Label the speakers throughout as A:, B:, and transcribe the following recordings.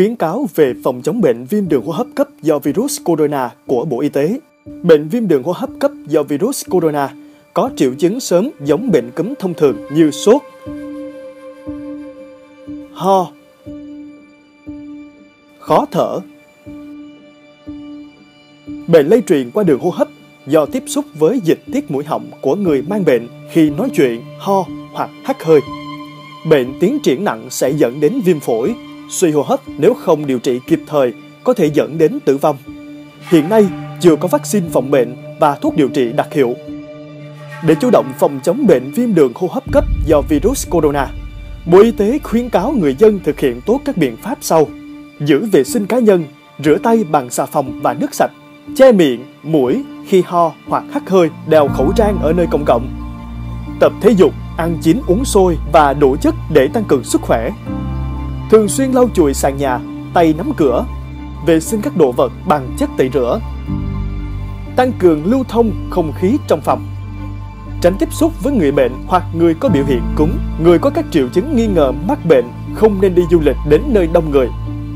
A: khuyến cáo về phòng chống bệnh viêm đường hô hấp cấp do virus corona của Bộ Y tế. Bệnh viêm đường hô hấp cấp do virus corona có triệu chứng sớm giống bệnh cúm thông thường như sốt, ho, khó thở. Bệnh lây truyền qua đường hô hấp do tiếp xúc với dịch tiết mũi họng của người mang bệnh khi nói chuyện, ho hoặc hắt hơi. Bệnh tiến triển nặng sẽ dẫn đến viêm phổi, suy hô hấp nếu không điều trị kịp thời có thể dẫn đến tử vong. Hiện nay, chưa có vaccine phòng bệnh và thuốc điều trị đặc hiệu. Để chủ động phòng chống bệnh viêm đường hô hấp cấp do virus corona, Bộ Y tế khuyến cáo người dân thực hiện tốt các biện pháp sau. Giữ vệ sinh cá nhân, rửa tay bằng xà phòng và nước sạch, che miệng, mũi khi ho hoặc hắt hơi, đeo khẩu trang ở nơi công cộng. Tập thể dục, ăn chín uống sôi và đủ chất để tăng cường sức khỏe. Thường xuyên lau chùi sàn nhà, tay nắm cửa, vệ sinh các đồ vật bằng chất tẩy rửa. Tăng cường lưu thông không khí trong phòng. Tránh tiếp xúc với người bệnh hoặc người có biểu hiện cúm, người có các triệu chứng nghi ngờ mắc bệnh không nên đi du lịch đến nơi đông người.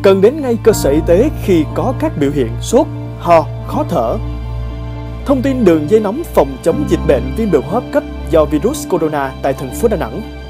A: Cần đến ngay cơ sở y tế khi có các biểu hiện sốt, ho, khó thở. Thông tin đường dây nóng phòng chống dịch bệnh viêm đường hô hấp cấp do virus corona tại thành phố Đà Nẵng